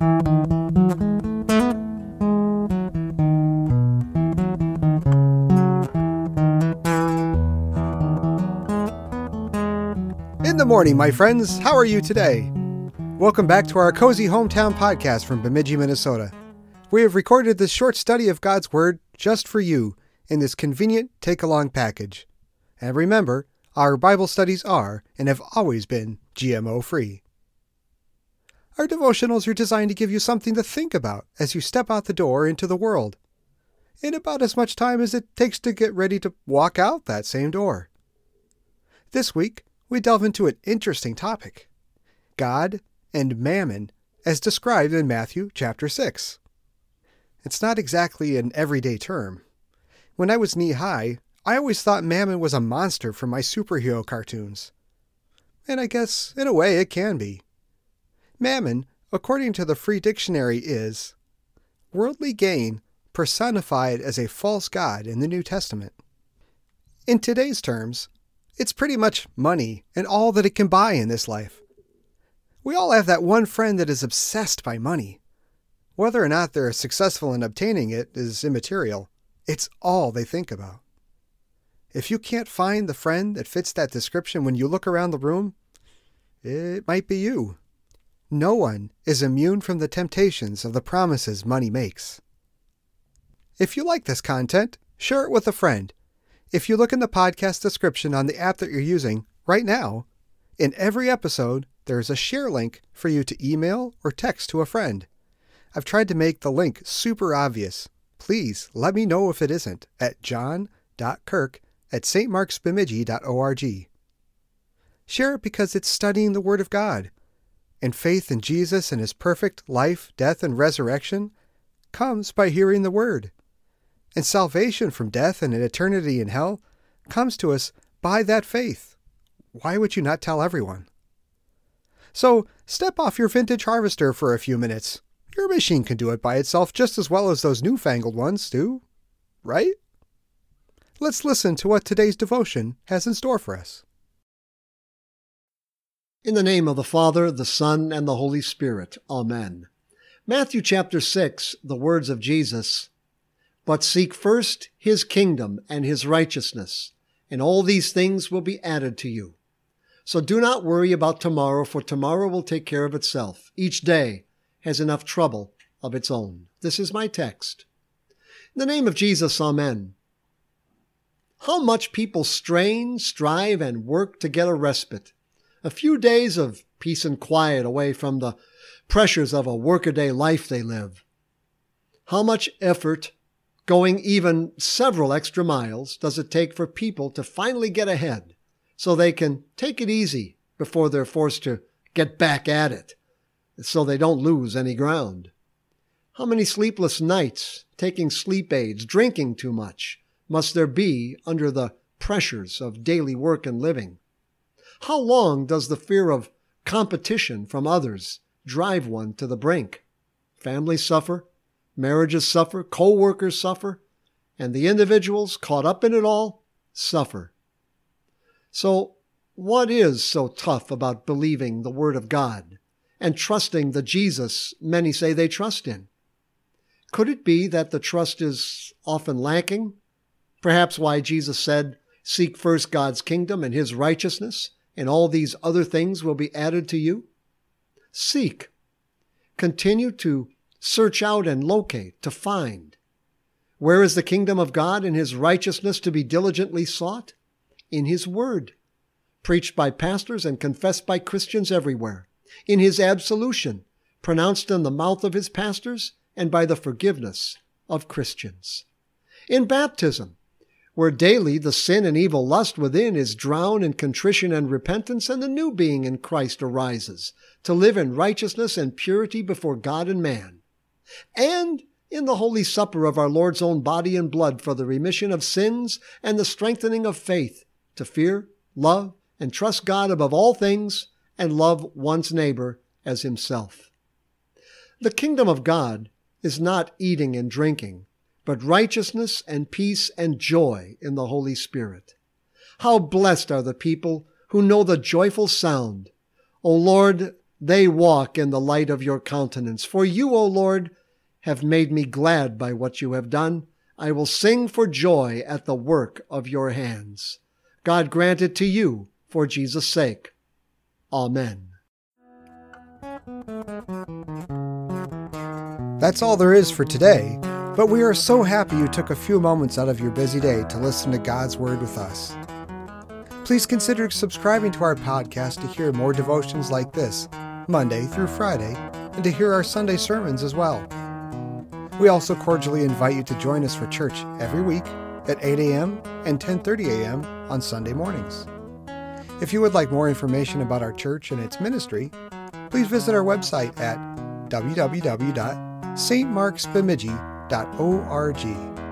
In the morning, my friends, how are you today? Welcome back to our Cozy Hometown podcast from Bemidji, Minnesota. We have recorded this short study of God's Word just for you in this convenient take along package. And remember, our Bible studies are and have always been GMO free. Our devotionals are designed to give you something to think about as you step out the door into the world, in about as much time as it takes to get ready to walk out that same door. This week, we delve into an interesting topic God and mammon as described in Matthew chapter 6. It's not exactly an everyday term. When I was knee high, I always thought mammon was a monster from my superhero cartoons. And I guess, in a way, it can be. Mammon, according to the Free Dictionary, is worldly gain personified as a false god in the New Testament. In today's terms, it's pretty much money and all that it can buy in this life. We all have that one friend that is obsessed by money. Whether or not they're successful in obtaining it is immaterial. It's all they think about. If you can't find the friend that fits that description when you look around the room, it might be you. No one is immune from the temptations of the promises money makes. If you like this content, share it with a friend if you look in the podcast description on the app that you're using right now, in every episode, there is a share link for you to email or text to a friend. I've tried to make the link super obvious. Please let me know if it isn't at john.kirk at stmarksbemidji.org. Share it because it's studying the Word of God, and faith in Jesus and His perfect life, death, and resurrection comes by hearing the Word and salvation from death and an eternity in hell comes to us by that faith. Why would you not tell everyone? So, step off your vintage harvester for a few minutes. Your machine can do it by itself just as well as those newfangled ones do, right? Let's listen to what today's devotion has in store for us. In the name of the Father, the Son, and the Holy Spirit. Amen. Matthew chapter 6, the words of Jesus but seek first his kingdom and his righteousness, and all these things will be added to you. So do not worry about tomorrow, for tomorrow will take care of itself. Each day has enough trouble of its own. This is my text. In the name of Jesus, Amen. How much people strain, strive, and work to get a respite. A few days of peace and quiet away from the pressures of a workaday life they live. How much effort Going even several extra miles does it take for people to finally get ahead so they can take it easy before they're forced to get back at it so they don't lose any ground? How many sleepless nights, taking sleep aids, drinking too much, must there be under the pressures of daily work and living? How long does the fear of competition from others drive one to the brink? Families suffer, Marriages suffer, co workers suffer, and the individuals caught up in it all suffer. So, what is so tough about believing the Word of God and trusting the Jesus many say they trust in? Could it be that the trust is often lacking? Perhaps why Jesus said, Seek first God's kingdom and his righteousness, and all these other things will be added to you? Seek. Continue to search out and locate, to find. Where is the kingdom of God and his righteousness to be diligently sought? In his word, preached by pastors and confessed by Christians everywhere. In his absolution, pronounced in the mouth of his pastors and by the forgiveness of Christians. In baptism, where daily the sin and evil lust within is drowned in contrition and repentance, and the new being in Christ arises to live in righteousness and purity before God and man and in the Holy Supper of our Lord's own body and blood for the remission of sins and the strengthening of faith to fear, love, and trust God above all things and love one's neighbor as himself. The kingdom of God is not eating and drinking, but righteousness and peace and joy in the Holy Spirit. How blessed are the people who know the joyful sound, O Lord, they walk in the light of your countenance. For you, O Lord, have made me glad by what you have done. I will sing for joy at the work of your hands. God grant it to you for Jesus' sake. Amen. That's all there is for today, but we are so happy you took a few moments out of your busy day to listen to God's Word with us. Please consider subscribing to our podcast to hear more devotions like this, Monday through Friday, and to hear our Sunday sermons as well. We also cordially invite you to join us for church every week at 8 a.m. and 10:30 a.m. on Sunday mornings. If you would like more information about our church and its ministry, please visit our website at www.stmarksbemidji.org.